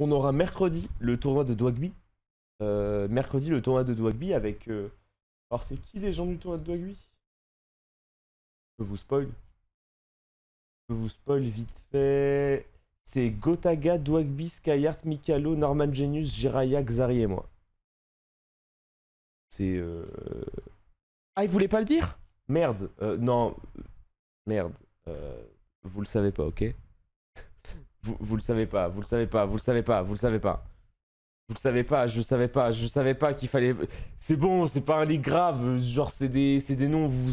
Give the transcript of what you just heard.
On aura mercredi le tournoi de Dwagby. Euh, mercredi le tournoi de Dwagby avec. euh, Alors c'est qui les gens du tournoi de Dwagby Je vous spoil. Je vous spoil vite fait. C'est Gotaga, Dwagby, Skyheart, Mikalo, Norman Genius, Jiraya, Xari et moi. C'est. euh, Ah, il voulait pas le dire? Merde. euh, non. Merde. Vous le savez pas, ok? Vous, vous le savez pas, vous le savez pas, vous le savez pas, vous le savez pas. Vous le savez pas, je savais pas, je savais pas qu'il fallait. C'est bon, c'est pas un leak grave, genre c'est des, des noms, vous